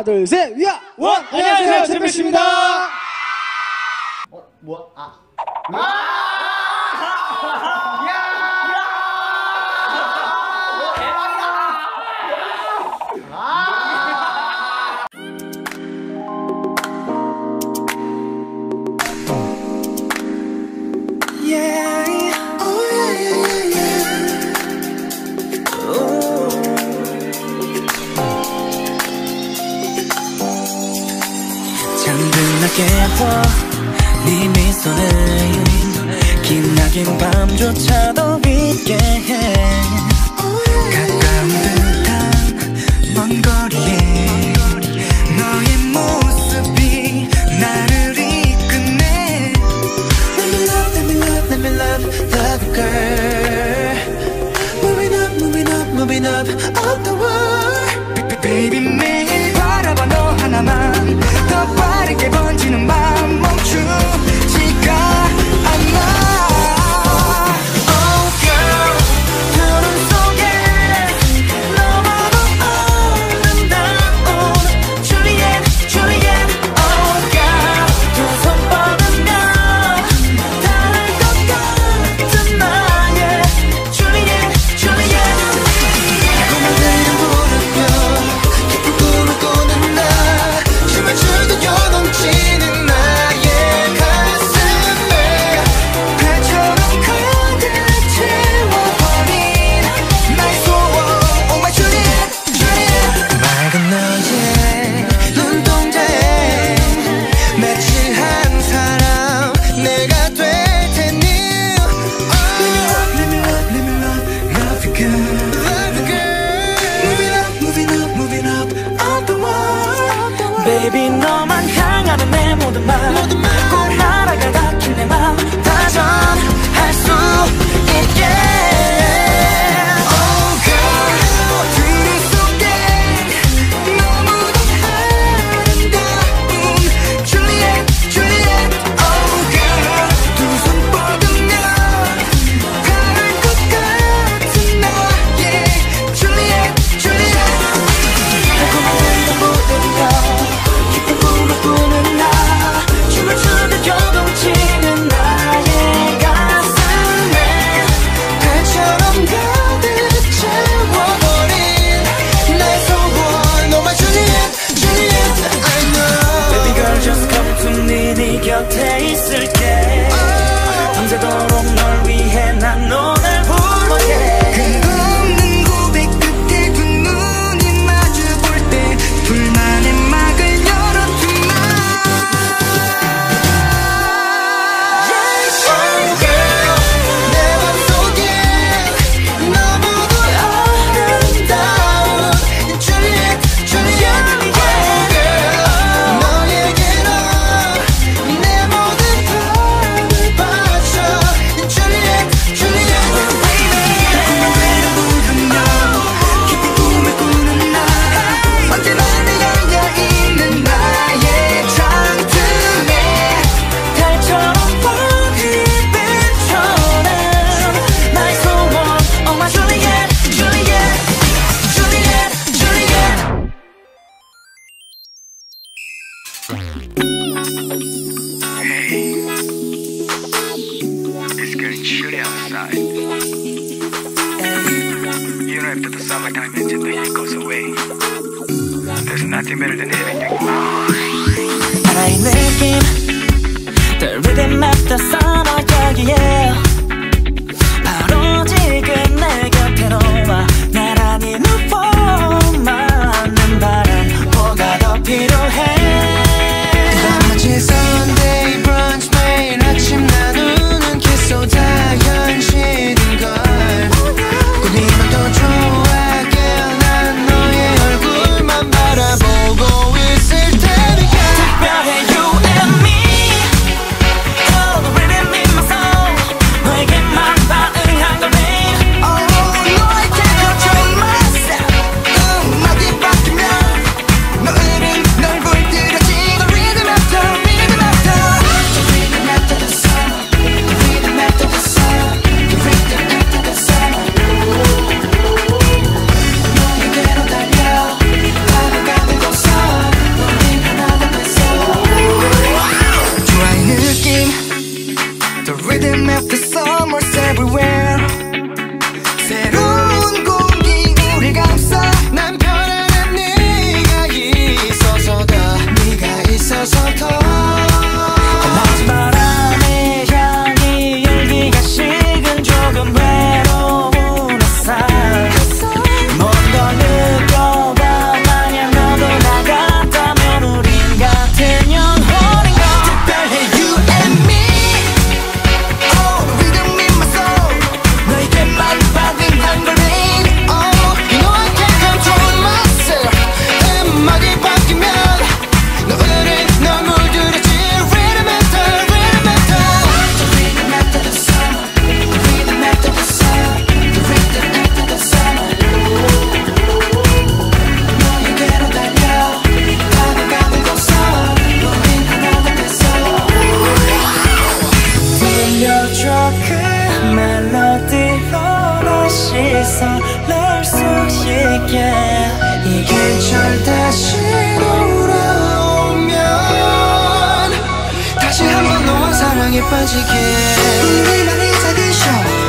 하나 둘 셋 위아! 원! 안녕하세요 제배씨입니다. 어 뭐야 아, 아! 깨워 네 미소는 기나긴 밤조차도 빛게 해 가까운 듯한 먼 거리에 너의 모습이 나를 이끄네 Let me love, let me love, let me love, love girl Moving up, moving up, moving up, up drive to the summit dimension, the heat goes away. There's nothing better than having you. I'm making the rhythm of the summer, yeah, yeah. 바로 지금 멜로디로 다시 설렐 수 있게. 이 계절 다시 돌아오면 다시 한번 너와 사랑에 빠지게. 우리만의 작은 쇼